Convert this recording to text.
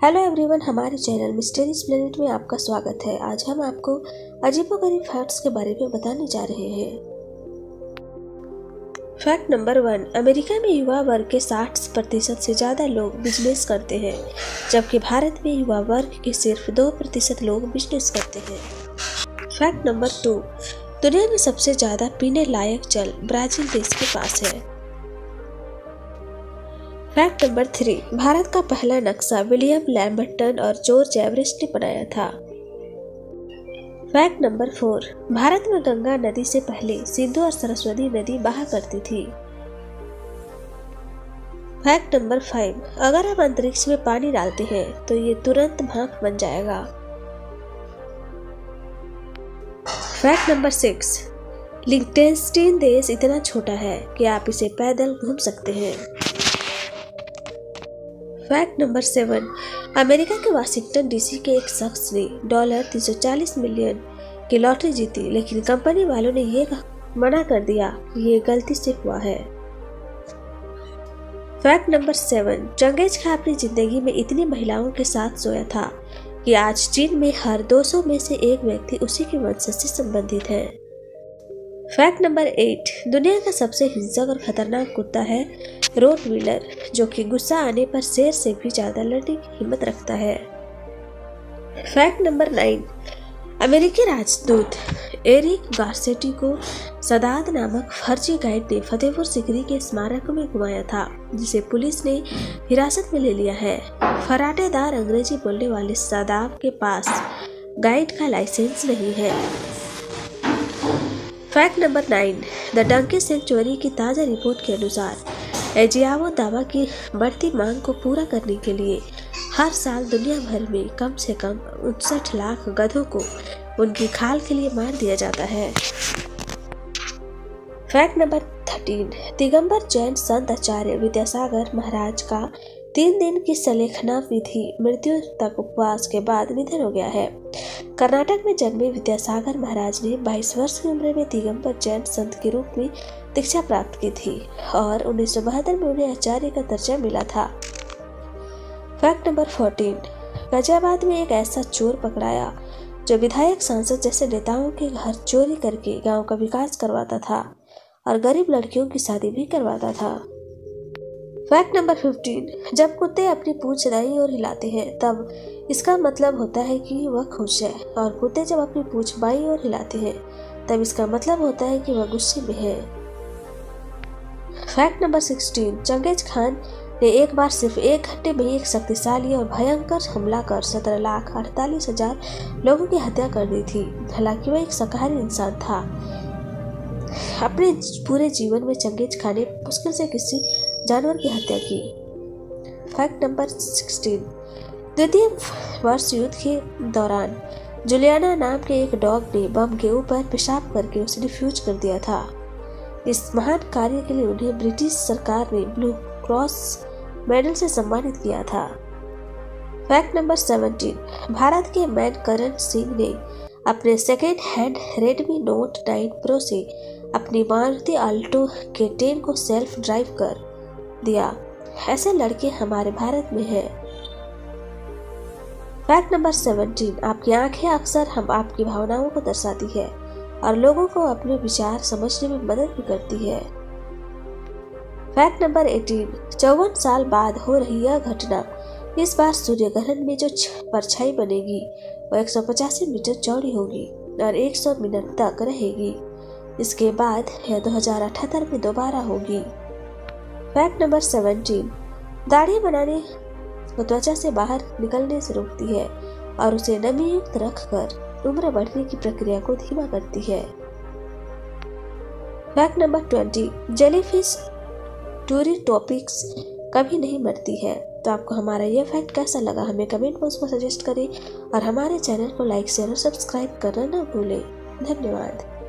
Hello everyone, हमारे channel mysterious planet में आपका स्वागत है। आज हम आपको अजीबोगरीब फैक्ट्स के बारे में बताने जा रहे हैं। फैक्ट नंबर वन, अमेरिका में युवा वर्ग के 60 प्रतिशत से ज़्यादा लोग बिज़नेस करते हैं, जबकि भारत में युवा वर्ग के सिर्फ़ दो प्रतिशत लोग बिज़नेस करते हैं। फैक्ट नंबर टू, दुनिया में सबसे ज़्यादा पीने लायक जल ब्राज़ील देश के पास है। फैक्ट नंबर थ्री भारत का पहला नक्शा विलियम लैम्बर्टन और जॉर्ज एवरेस्ट ने बनाया था। फैक्ट नंबर फोर भारत में गंगा नदी से पहले सिंधु और सरस्वती नदी बहा करती थी। फैक्ट नंबर फाइव अगर हम अंतरिक्ष में पानी डालते हैं तो ये तुरंत भाप बन जाएगा। फैक्ट नंबर सिक्स लिंकटेस्टीन देश इतना छोटा है कि आप इसे पैदल घूम सकते हैं। फैक्ट नंबर सेवन, अमेरिका के वाशिंगटन डीसी के एक शख्स ने डॉलर 340 मिलियन की लॉटरी जीती, लेकिन कंपनी वालों ने ये मना कर दिया, ये गलती से हुआ है। फैक्ट नंबर सेवन, चंगेज खां अपनी ज़िंदगी में इतनी महिलाओं के साथ सोया था कि आज चीन में हर 200 में से एक व्यक्ति उसी के वंश से संबंधित है। फैक्ट नंबर एट, दुनिया का सबसे हिंसक और खतरनाक कुत्ता है रोट व्हीलर, जो कि गुस्सा आने पर शेर से भी ज़्यादा लड़ने की हिम्मत रखता है। फैक्ट नंबर नाइन, अमेरिकी राजदूत एरिक गार्सेटी को सदाद नामक फर्जी गाइड ने फतेहपुर सिकरी के स्मारक में घुमाया था, जिसे पुलिस ने हिरासत में ले लिया है। फराटेदार अंग्रेज़ी बोलने वाले सदाब के पास गाइड का लाइसेंस नहीं है। Fact number nine, the donkey sanctuary की ताज़ा रिपोर्ट के अनुसार एजियावो दावा की बढ़ती मांग को पूरा करने के लिए हर साल दुनिया भर में कम से कम उनसठ लाख गधों को उनकी खाल के लिए मार दिया जाता है। Fact number thirteen, Digambar Jain संत आचार्य विद्यासागर महाराज का तीन दिन की सलेखना विधि मृत्यु तक उपवास के बाद निधन हो गया है। कर्नाटक में जन्मे विद्यासागर महाराज ने 22 वर्ष की उम्र में दिगंबर जैन संत के रूप में दीक्षा प्राप्त की थी और उन्नीस सौ बहत्तर में उन्हें आचार्य का दर्जा मिला था। फैक्ट नंबर फोर्टीन, गाजियाबाद में एक ऐसा चोर पकड़ाया, जो विधायक सांसद जैसे नेताओं के घर चोरी करके गाँव का विकास करवाता था और गरीब लड़कियों की शादी भी करवाता था। फैक्ट नंबर फिफ्टीन जब कुत्ते अपनी पूछ दाई और हिलाते हैं, तब इसका मतलब होता है कि वह खुश है। और कुत्ते जब अपनी पूछ बाई और हिलाते हैं, तब इसका मतलब होता है कि वह गुस्से में है। फैक्ट नंबर सिक्सटीन चंगेज खान ने एक बार सिर्फ़ एक घंटे में एक शक्तिशाली और भयंकर हमला कर सत्रह लाख अड़तालीस हज़ार लोगों की हत्या कर दी थी। हालाँकि वह एक शाकाहारी इंसान था। अपने पूरे जीवन में चंगेज खान ने मुश्किल से किसी जानवर की हत्या की। फैक्ट नंबर सिक्सटीन द्वितीय वर्ष युद्ध के दौरान, जुलियाना नाम के एक डॉग ने बम के ऊपर पेशाब करके उसे डिफ्यूज कर दिया था। इस महान कार्य के लिए उन्हें ब्रिटिश सरकार ने ब्लू क्रॉस मेडल से सम्मानित किया था। फैक्ट नंबर सेवनटीन भारत के मैन करण सिंह ने अपने second hand Redmi Note nine Pro से अपनी मारुति आल्टो के टेन को सेल्फ ड्राइव कर दिया। ऐसे लड़के हमारे भारत में है। फैक्ट नंबर सेवनटीन आपकी आँखें अक्सर हम आपकी भावनाओं को दर्शाती है और लोगों को अपने विचार समझने में मदद भी करती है। फैक्ट नंबर एटीन चौवन साल बाद हो रही यह घटना, इस बार सूर्य ग्रहण में जो परछाई बनेगी वो एक मीटर चौड़ी होगी और 100 मिनट तक रहेगी। इसके बाद यह 2078 में दोबारा होगी। फैक्ट नंबर सेवनटीन दाढ़ी बनाने को त्वचा से बाहर निकलने से रोकती है और उसे नमी युक्त रखकर उम्र बढ़ने की प्रक्रिया को धीमा करती है। Fact number twenty jellyfish Turritopsis कभी नहीं मरती है। तो आपको हमारा यह फैक्ट कैसा लगा, हमें कमेंट बॉक्स में सजेस्ट करें और हमारे चैनल को लाइक शेयर और सब्सक्राइब करना न भूलें। धन्यवाद।